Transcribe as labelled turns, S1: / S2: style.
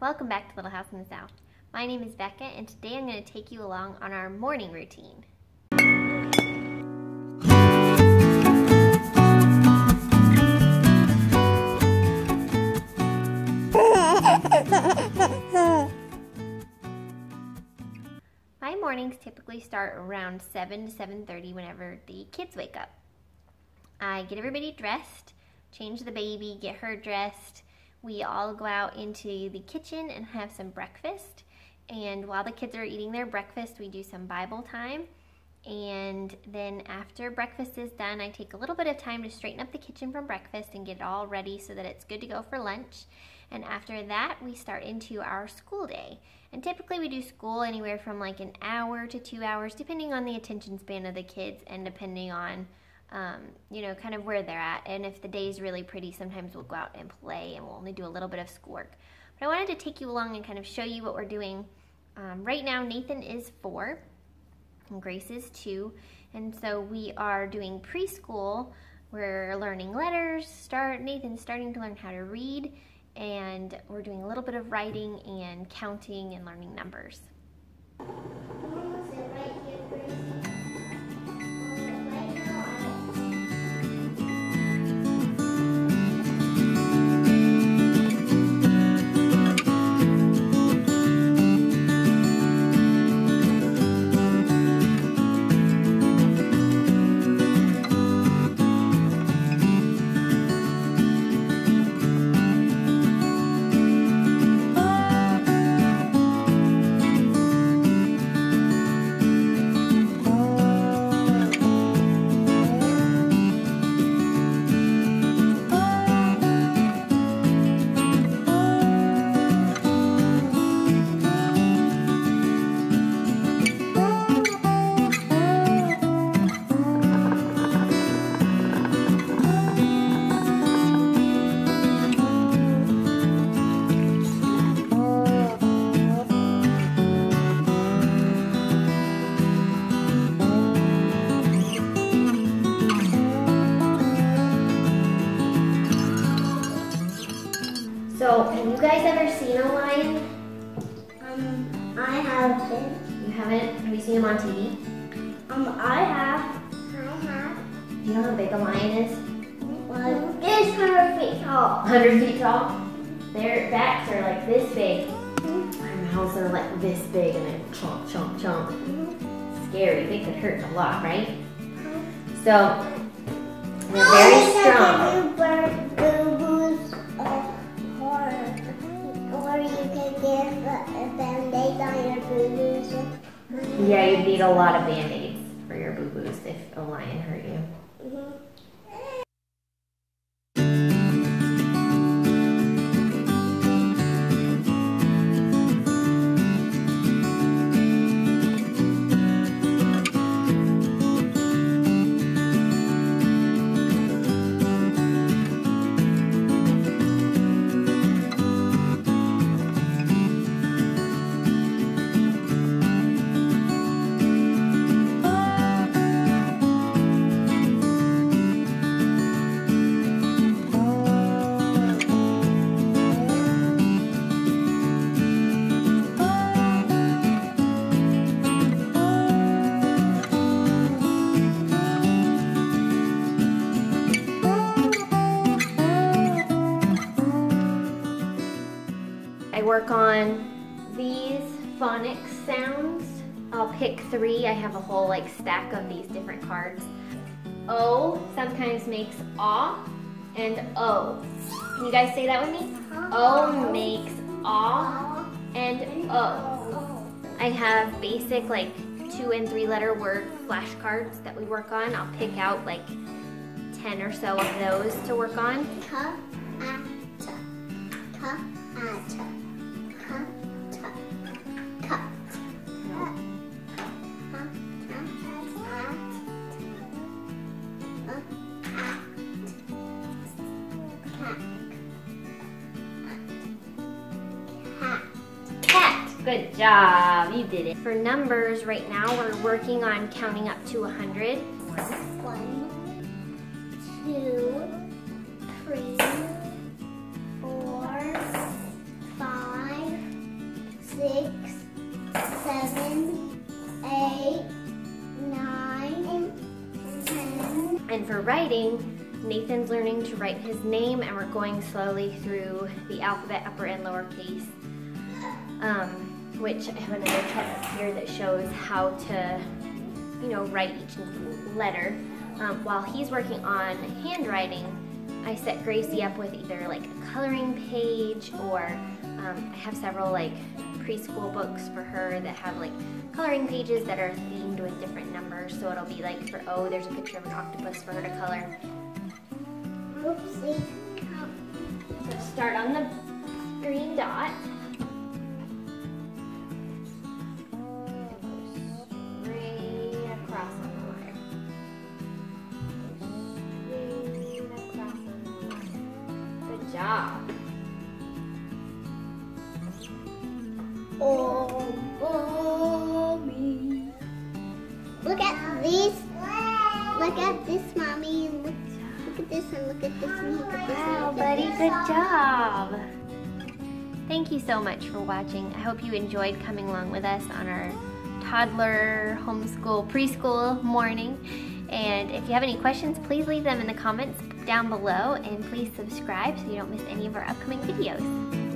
S1: Welcome back to Little House in the South. My name is Becca and today I'm going to take you along on our morning routine. My mornings typically start around 7 to 7.30 whenever the kids wake up. I get everybody dressed, change the baby, get her dressed, we all go out into the kitchen and have some breakfast. And while the kids are eating their breakfast, we do some Bible time. And then after breakfast is done, I take a little bit of time to straighten up the kitchen from breakfast and get it all ready so that it's good to go for lunch. And after that, we start into our school day. And typically we do school anywhere from like an hour to two hours, depending on the attention span of the kids and depending on um, you know, kind of where they're at. And if the day's really pretty, sometimes we'll go out and play and we'll only do a little bit of schoolwork. But I wanted to take you along and kind of show you what we're doing. Um, right now, Nathan is four and Grace is two. And so we are doing preschool. We're learning letters. Start Nathan's starting to learn how to read. And we're doing a little bit of writing and counting and learning numbers. Guys ever seen a lion?
S2: Um, I haven't.
S1: You haven't? Have you seen him on TV?
S2: Um, I have. I have.
S1: Do you know how big a lion is?
S2: Well, it's 100 feet tall.
S1: 100 feet tall. Their backs are like this big. Their mouths are like this big and then chomp, chomp, chomp. Scary. They could hurt a lot, right? So, they're very strong. Yeah, you'd need a lot of band-aids work on these phonics sounds. I'll pick three. I have a whole like stack of these different cards. O sometimes makes aw and O. Can you guys say that with me? O makes aw and O. I have basic like two and three letter word flashcards that we work on. I'll pick out like 10 or so of those to work on. Good job. You did it. For numbers, right now we're working on counting up to 100.
S2: One, two, three, four, five, six, seven, eight, nine, ten.
S1: And for writing, Nathan's learning to write his name and we're going slowly through the alphabet, upper and lowercase, um, which I have another chart up here that shows how to, you know, write each letter. Um, while he's working on handwriting, I set Gracie up with either like a coloring page or um, I have several like preschool books for her that have like coloring pages that are themed with different numbers. So it'll be like for O, there's a picture of an octopus for her to color.
S2: Oopsie.
S1: So start on the green dot.
S2: At this, mommy. Look, look at this and look at this and look at this.
S1: Wow, buddy, good job. Thank you so much for watching. I hope you enjoyed coming along with us on our toddler homeschool preschool morning. And if you have any questions, please leave them in the comments down below and please subscribe so you don't miss any of our upcoming videos.